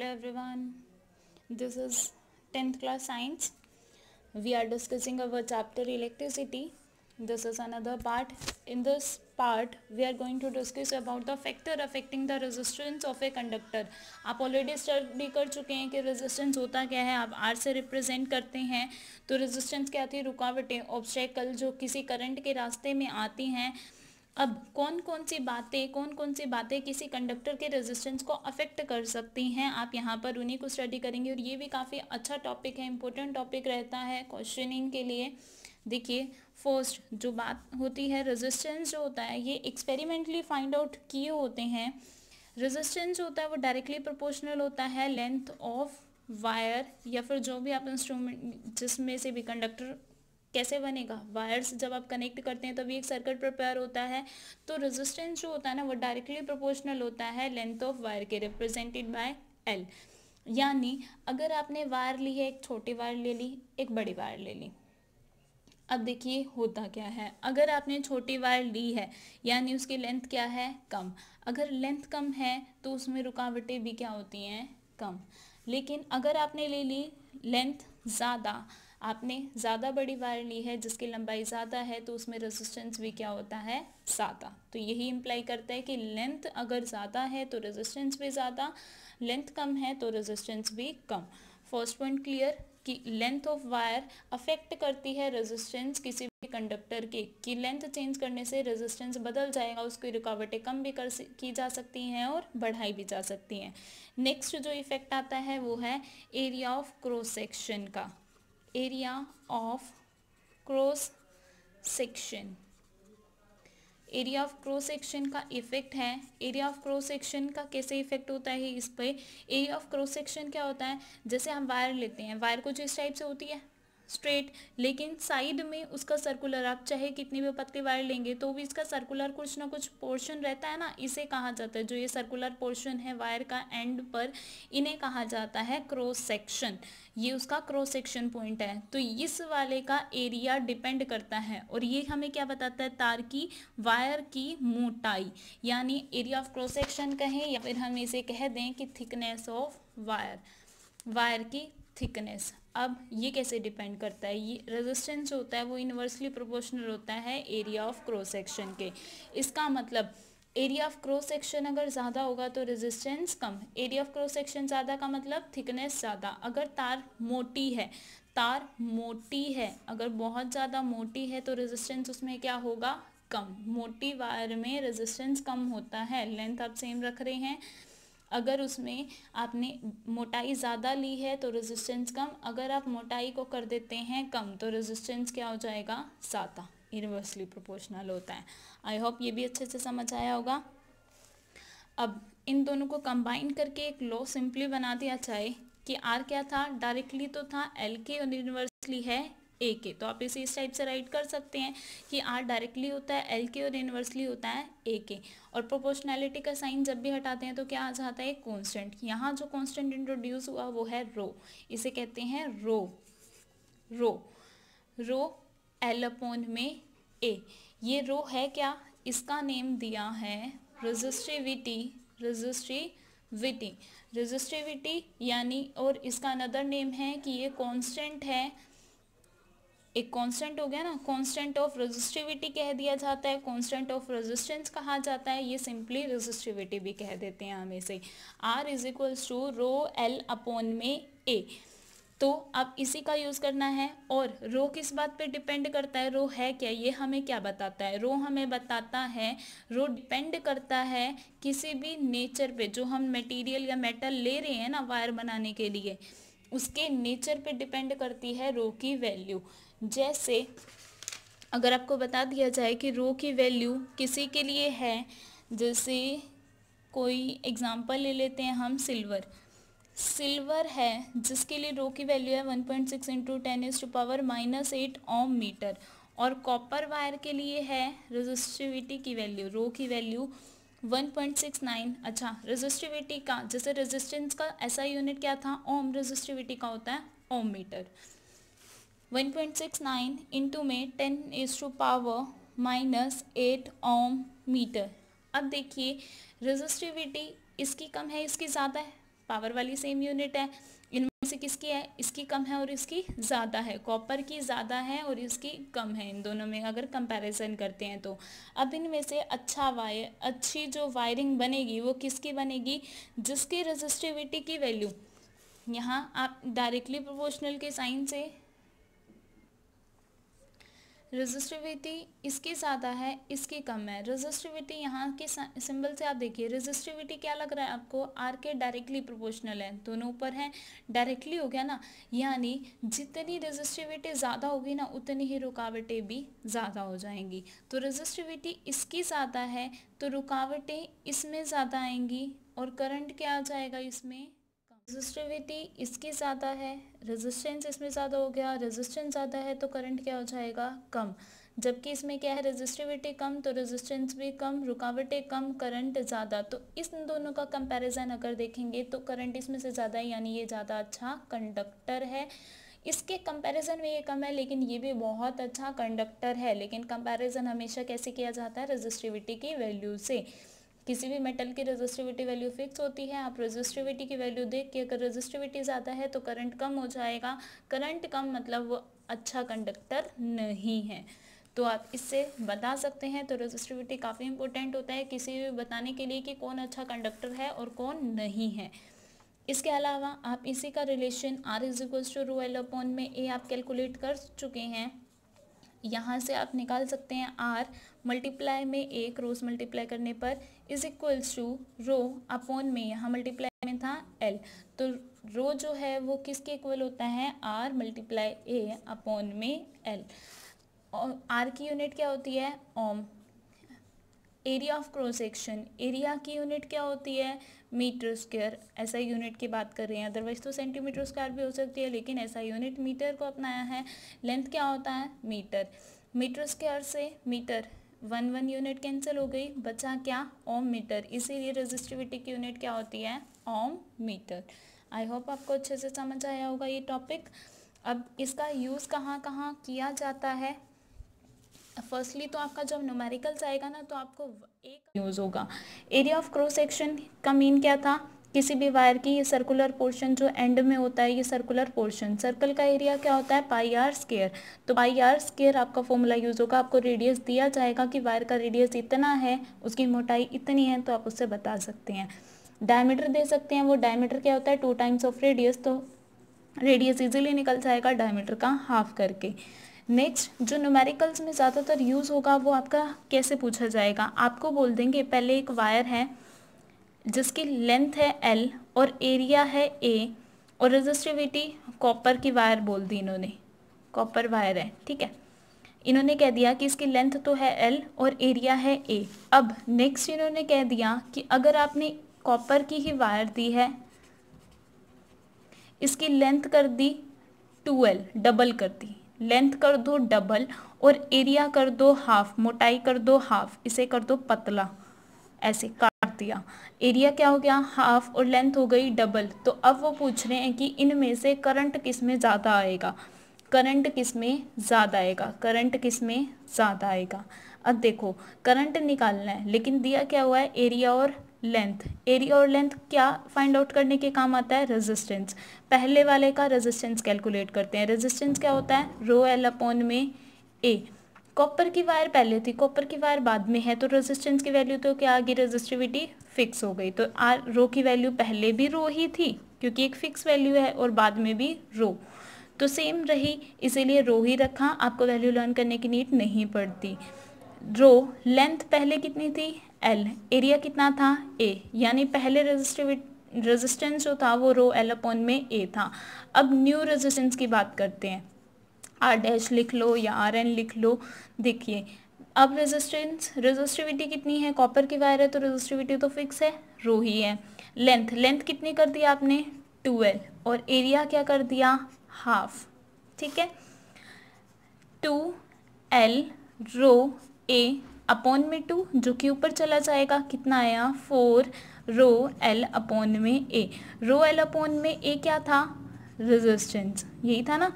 Hello everyone this is tenth class science we are discussing our chapter electricity this is another part in this part we are going to discuss about the factor affecting the resistance of a conductor आप already study कर चुके हैं कि resistance होता क्या है। आप are से रिप्रेजेंट करते हैं। तो रेजिस्टेंस क्या थी? रुकावटें ऑब्स्टेकल जो किसी करंट के रास्ते में आती हैं अब कौन कौन सी बातें कौन कौन सी बातें किसी कंडक्टर के रेजिस्टेंस को अफेक्ट कर सकती हैं, आप यहाँ पर उन्हीं को स्टडी करेंगे। और ये भी काफ़ी अच्छा टॉपिक है इंपॉर्टेंट टॉपिक रहता है क्वेश्चनिंग के लिए। देखिए फ़र्स्ट जो बात होती है रेजिस्टेंस जो होता है, ये एक्सपेरिमेंटली फाइंड आउट किए होते हैं। रेजिस्टेंस जो होता है, वो डायरेक्टली प्रोपोर्शनल होता है लेंथ ऑफ़ वायर या फिर जो भी आप इंस्ट्रूमेंट जिसमें से भी कंडक्टर कैसे बनेगा? वायर्स जब आप कनेक्ट करते हैं, तभी एक सर्किट प्रिपेयर होता है। तो रेजिस्टेंस जो होता है ना, वो डायरेक्टली प्रोपोर्शनल होता है लेंथ ऑफ़ वायर के रिप्रेजेंटेड बाय एल यानी अगर आपने वायर ली है, एक छोटी वायर ले ली, एक बड़ी वायर ले ली। अब देखिए होता क्या है। अगर आपने छोटी वायर ली है, यानी उसकी लेंथ क्या है? कम। अगर लेंथ कम है तो उसमें रुकावटें भी क्या होती हैं? कम। लेकिन अगर आपने ले ली लेंथ ज़्यादा आपने ज़्यादा बड़ी वायर ली है, जिसकी लंबाई ज़्यादा है तो उसमें रेजिस्टेंस भी क्या होता है? ज़्यादा। तो यही इम्प्लाई करता है कि लेंथ अगर ज़्यादा है तो रेजिस्टेंस भी ज़्यादा लेंथ कम है तो रेजिस्टेंस भी कम। फ़र्स्ट पॉइंट क्लियर कि लेंथ ऑफ़ वायर अफेक्ट करती है रेजिस्टेंस किसी भी कंडक्टर के। कि लेंथ चेंज करने से रेजिस्टेंस बदल जाएगा, उसकी रुकावटें कम भी कर की जा सकती हैं और बढ़ाई भी जा सकती हैं। नेक्स्ट जो इफ़ेक्ट आता है, वो है एरिया ऑफ़ क्रॉस सेक्शन का। Area of cross section area of cross section का इफ़ेक्ट है। एरिया ऑफ़ क्रॉस सेक्शन का कैसे इफ़ेक्ट होता है इस पर एरिया ऑफ़ क्रॉस सेक्शन क्या होता है? जैसे हम वायर लेते हैं वायर कुछ इस टाइप से होती है? स्ट्रेट लेकिन साइड में उसका सर्कुलर आप चाहे कितनी भी पतली वायर लेंगे तो भी इसका सर्कुलर कुछ ना कुछ पोर्शन रहता है ना, इसे कहा जाता है। जो ये सर्कुलर पोर्शन है वायर का एंड पर, इन्हें कहा जाता है क्रॉस सेक्शन ये उसका क्रॉस सेक्शन पॉइंट है। तो इस वाले का एरिया डिपेंड करता है। और ये हमें क्या बताता है? तार की वायर की मोटाई। यानी एरिया ऑफ़ क्रॉस सेक्शन कहें या फिर हम इसे कह दें कि थिकनेस ऑफ़ वायर वायर की थिकनेस अब ये कैसे डिपेंड करता है? ये रेजिस्टेंस जो होता है, वो इन्वर्सली प्रोपोर्शनल होता है एरिया ऑफ़ क्रॉस सेक्शन के। इसका मतलब एरिया ऑफ़ क्रॉस सेक्शन अगर ज़्यादा होगा तो रेजिस्टेंस कम। एरिया ऑफ़ क्रॉस सेक्शन ज़्यादा का मतलब थिकनेस ज़्यादा। अगर तार मोटी है, तार मोटी है, अगर बहुत ज़्यादा मोटी है तो रेजिस्टेंस उसमें क्या होगा? कम। मोटी वायर में रेजिस्टेंस कम होता है। लेंथ आप सेम रख रहे हैं। अगर उसमें आपने मोटाई ज़्यादा ली है तो रेजिस्टेंस कम, अगर आप मोटाई को कर देते हैं कम तो रेजिस्टेंस क्या हो जाएगा? ज़्यादा इन्वर्सली प्रोपोर्शनल होता है। आई होप ये भी अच्छे से समझ आया होगा। अब इन दोनों को कंबाइन करके एक लॉ सिंपली बना दिया जाए कि आर क्या था? डायरेक्टली तो था एल के और यूनिवर्सली है। ए के। तो आप इसे इस टाइप से राइट कर सकते हैं कि आर डायरेक्टली होता है एल के और इनवर्सली होता है ए के। और प्रोपोर्शनैलिटी का साइन जब भी हटाते हैं तो क्या आ जाता है कॉन्स्टेंट यहाँ जो कॉन्स्टेंट इंट्रोड्यूस हुआ वो है रो इसे कहते हैं रो रो रो एल अपोन में ए ये रो है क्या? इसका नेम दिया है रजिस्ट्रिविटी रजिस्ट्रिविटी रजिस्ट्रिविटी यानी और इसका अनदर नेम है कि ये कांस्टेंट है एक कांस्टेंट हो गया ना कांस्टेंट ऑफ़ रेजिस्टिविटी कह दिया जाता है कांस्टेंट ऑफ़ रेजिस्टेंस कहा जाता है, ये सिंपली रेजिस्टिविटी भी कह देते हैं हम इसे। R is equals to rho L upon में ए तो अब इसी का यूज़ करना है, और रो किस बात पे डिपेंड करता है? रो है क्या? ये हमें क्या बताता है? रो हमें बताता है रो डिपेंड करता है किसी भी नेचर पे, जो हम मटेरियल या मेटल ले रहे हैं ना वायर बनाने के लिए, उसके नेचर पे डिपेंड करती है रो की वैल्यू जैसे, अगर आपको बता दिया जाए कि रो की वैल्यू किसी के लिए है, जैसे कोई एग्जांपल ले लेते हैं हम सिल्वर। सिल्वर है, जिसके लिए रो की वैल्यू है 1.6 point six into ten is to power minus eight ohm metre और कॉपर वायर के लिए है रेजिस्टिविटी की वैल्यू, रो की वैल्यू 1.69 अच्छा रेजिस्टिविटी का, जैसे रेजिस्टेंस का ऐसा यूनिट क्या था? ओम रेजिस्टिविटी का होता है ohm metre 1.69 point six nine into में ten is to power minus eight ohm metre अब देखिए रेजिस्टिविटी इसकी कम है, इसकी ज़्यादा है? पावर वाली सेम यूनिट है। इनमें से किसकी है? इसकी कम है और इसकी ज़्यादा है। कॉपर की ज़्यादा है और इसकी कम है। इन दोनों में अगर कंपैरिजन करते हैं तो। अब इनमें से अच्छा वायर अच्छी जो वायरिंग बनेगी, वो किसकी बनेगी? जिसकी रजिस्टिविटी की वैल्यू यहाँ आप डायरेक्टली प्रोपोर्शनल के साइन से रजिस्टिविटी इसकी ज़्यादा है, इसकी कम है। रजिस्टिविटी यहाँ के सिंबल से आप देखिए रजिस्टिविटी क्या लग रहा है आपको? आर के डायरेक्टली प्रोपोर्शनल है, दोनों ऊपर हैं। डायरेक्टली हो गया ना, यानी जितनी रजिस्टिविटी ज़्यादा होगी ना, उतनी ही रुकावटें भी ज़्यादा हो जाएँगी। तो रजिस्टिविटी इसकी ज़्यादा है तो रुकावटें इसमें ज़्यादा आएँगी और करंट क्या आ जाएगा इसमें? रजिस्टिविटी इसकी ज़्यादा है रेजिस्टेंस इसमें ज़्यादा हो गया रेजिस्टेंस ज़्यादा है तो करंट क्या हो जाएगा? कम। जबकि इसमें क्या है रेजिस्टिविटी कम तो रेजिस्टेंस भी कम, रुकावटें कम करंट ज़्यादा। तो इस दोनों का कंपैरिजन अगर देखेंगे तो करंट इसमें से ज़्यादा है, यानी ये ज़्यादा अच्छा कंडक्टर है। इसके कंपैरिजन में ये कम है, लेकिन ये भी बहुत अच्छा कंडक्टर है। लेकिन कंपैरिजन हमेशा कैसे किया जाता है? रेजिस्टिविटी की वैल्यू से। किसी भी मेटल की रेजिस्टिविटी वैल्यू फिक्स होती है, आप रेजिस्टिविटी की वैल्यू देख के अगर रेजिस्टिविटी ज़्यादा है तो करंट कम हो जाएगा। करंट कम मतलब वो अच्छा कंडक्टर नहीं है। तो आप इससे बता सकते हैं तो रेजिस्टिविटी काफ़ी इंपॉर्टेंट होता है। किसी भी बताने के लिए कि कौन अच्छा कंडक्टर है और कौन नहीं है। इसके अलावा आप इसी का relation R is equals to rho L upon में ए आप कैलकुलेट कर चुके हैं। यहाँ से आप निकाल सकते हैं आर मल्टीप्लाई में एक रोज मल्टीप्लाई करने पर is equals to rho upon में, यहाँ मल्टीप्लाई में था एल तो रो जो है वो किसके इक्वल होता है? आर मल्टीप्लाई ए अपॉन में एल और आर की यूनिट क्या होती है? Ohm area of cross section area की यूनिट क्या होती है? मीटर स्क्वायर, ऐसा यूनिट की बात कर रहे हैं। अदरवाइज़ तो सेंटीमीटर स्क्वायर भी हो सकती है, लेकिन ऐसा यूनिट मीटर को अपनाया है। लेंथ क्या होता है? मीटर मीटर स्क्वायर से metre one one unit cancel हो गई, बचा क्या? ओम मीटर इसीलिए रजिस्टिविटी की यूनिट क्या होती है? ओम मीटर आई होप आपको अच्छे से समझ आया होगा ये टॉपिक अब इसका यूज़ कहाँ कहाँ किया जाता है? फर्स्टली तो आपका जब न्यूमेरिकल्स आएगा ना तो आपको एक यूज़ होगा। एरिया ऑफ़ क्रॉस सेक्शन का मीन क्या था? किसी भी वायर की ये सर्कुलर पोर्शन जो एंड में होता है, ये सर्कुलर पोर्शन सर्कल का एरिया क्या होता है? पाई आर स्केयर तो पाई आर स्केयर आपका फॉर्मूला यूज़ होगा। आपको रेडियस दिया जाएगा कि वायर का रेडियस इतना है, उसकी मोटाई इतनी है तो आप उससे बता सकते हैं। डायमीटर दे सकते हैं। वो डायमीटर क्या होता है? टू टाइम्स ऑफ़ रेडियस तो रेडियस इजीली निकल जाएगा डायमीटर का हाफ़ करके। नेक्स्ट जो न्यूमेरिकल्स में ज़्यादातर यूज़ होगा, वो आपका कैसे पूछा जाएगा? आपको बोल देंगे, पहले एक वायर है, जिसकी लेंथ है एल और एरिया है ए और रजिस्टिविटी कॉपर की वायर बोल दी इन्होंने। कॉपर वायर है, ठीक है? इन्होंने कह दिया कि इसकी लेंथ तो है एल और एरिया है ए अब नेक्स्ट इन्होंने कह दिया कि अगर आपने कॉपर की ही वायर दी है, इसकी लेंथ कर दी टू एल डबल कर दी। लेंथ कर दो डबल और एरिया कर दो हाफ़, मोटाई कर दो हाफ़, इसे कर दो पतला। ऐसे काट दिया। एरिया क्या हो गया? हाफ़ और लेंथ हो गई डबल। तो अब वो पूछ रहे हैं कि इनमें से करंट किसमें ज़्यादा आएगा? करंट किसमें ज़्यादा आएगा? करंट किसमें ज़्यादा आएगा? अब देखो, करंट निकालना है, लेकिन दिया क्या हुआ है? एरिया और लेंथ। एरिया और लेंथ क्या फाइंड आउट करने के काम आता है? रेजिस्टेंस पहले वाले का रेजिस्टेंस कैलकुलेट करते हैं। रेजिस्टेंस क्या होता है? रो एल अपॉन में ए कॉपर की वायर पहले थी। कॉपर की वायर बाद में है। तो रेजिस्टेंस की वैल्यू तो क्या आ गई? रेजिस्टिविटी फिक्स हो गई। तो आर रो की वैल्यू पहले भी रो ही थी, क्योंकि एक फिक्स वैल्यू है और बाद में भी रो तो सेम रही, इसीलिए रो ही रखा। आपको वैल्यू लर्न करने की नीड नहीं पड़ती। रो लेंथ पहले कितनी थी? एल एरिया कितना था? ए यानी पहले रेजिस्टिविटी रेजिस्टेंस जो था, वो रो एल अपॉन में ए था। अब न्यू रेजिस्टेंस की बात करते हैं। आर डैश लिख लो या आर एन लिख लो। देखिए, अब रेजिस्टेंस रेजिस्टिविटी कितनी है? कॉपर की वायर है तो रेजिस्टिविटी तो फिक्स है रो ही है। लेंथ लेंथ कितनी कर दी आपने? ट्वेल्व और एरिया क्या कर दिया? हाफ़ ठीक है? Two L rho A upon में टू, जो कि ऊपर चला जाएगा, कितना आया? फोर, रो एल अपॉन में ए। रो एल अपॉन में ए क्या था? रेजिस्टेंस। यही था ना?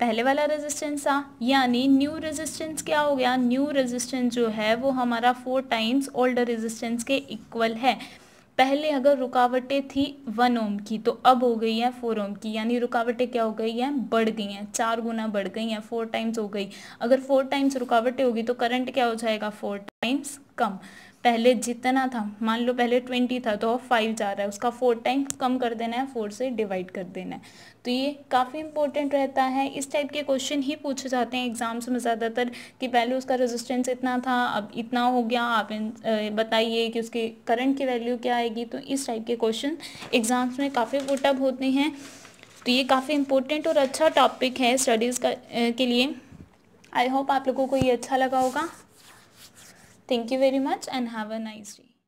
पहले वाला रेजिस्टेंस था, यानी न्यू रेजिस्टेंस क्या हो गया? न्यू रेजिस्टेंस जो है, वो हमारा फोर टाइम्स ओल्ड रेजिस्टेंस के इक्वल है। पहले अगर रुकावटें थी वन ओम की तो अब हो गई है फोर ओम की। यानी रुकावटें क्या हो गई हैं? बढ़ गई हैं। चार गुना बढ़ गई हैं। फोर टाइम्स हो गई। अगर फोर टाइम्स रुकावटें होगी तो करंट क्या हो जाएगा? फोर टाइम्स कम। पहले जितना था, मान लो पहले ट्वेंटी था तो अब फाइव जा रहा है, उसका फोर टाइम कम कर देना है फोर से डिवाइड कर देना है। तो ये काफ़ी इंपॉर्टेंट रहता है। इस टाइप के क्वेश्चन ही पूछे जाते हैं एग्ज़ाम्स में ज़्यादातर कि पहले उसका रेजिस्टेंस इतना था, अब इतना हो गया, आप बताइए कि उसके करंट की वैल्यू क्या आएगी। तो इस टाइप के क्वेश्चन एग्ज़ाम्स में काफ़ी पुटअप होते हैं। तो ये काफ़ी इंपॉर्टेंट और अच्छा टॉपिक है स्टडीज़ के लिए। आई होप आप लोगों को ये अच्छा लगा होगा। Thank you very much and have a nice day.